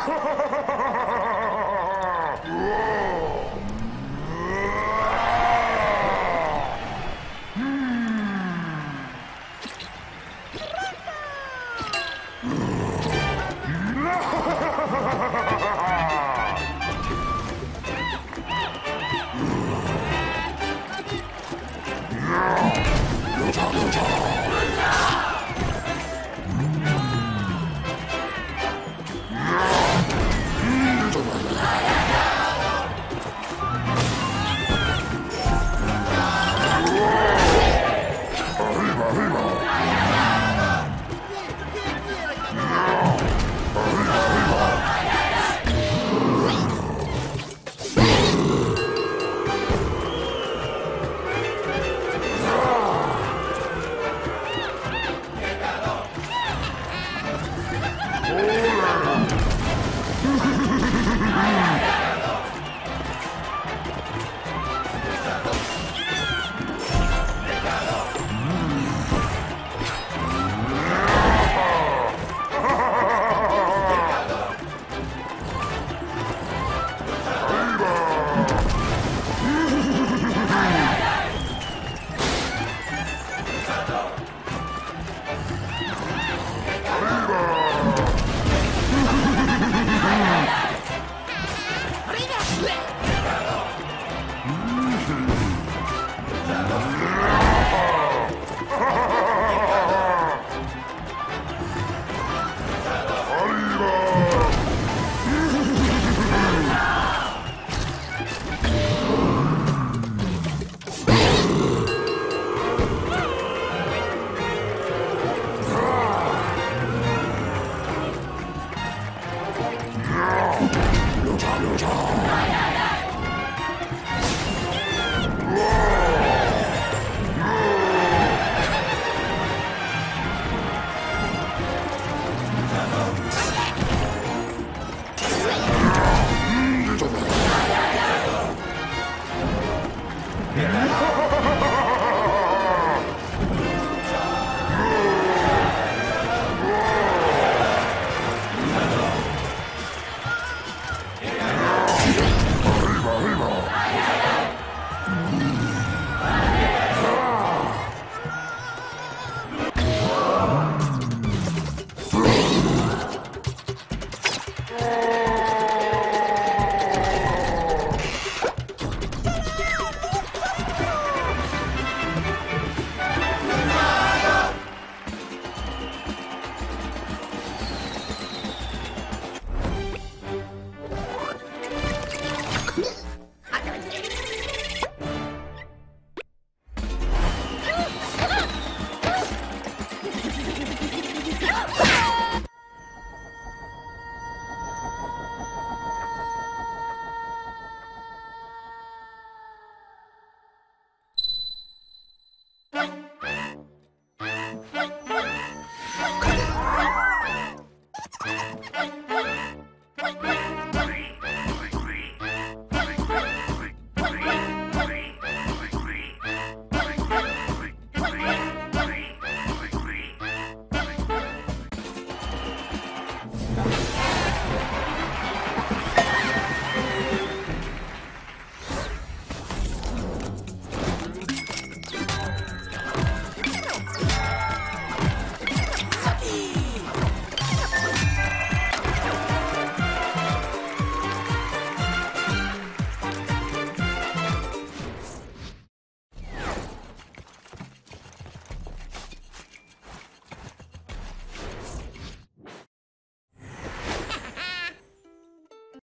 Ha ha ha ha ha! 龙城，龙城，Bye.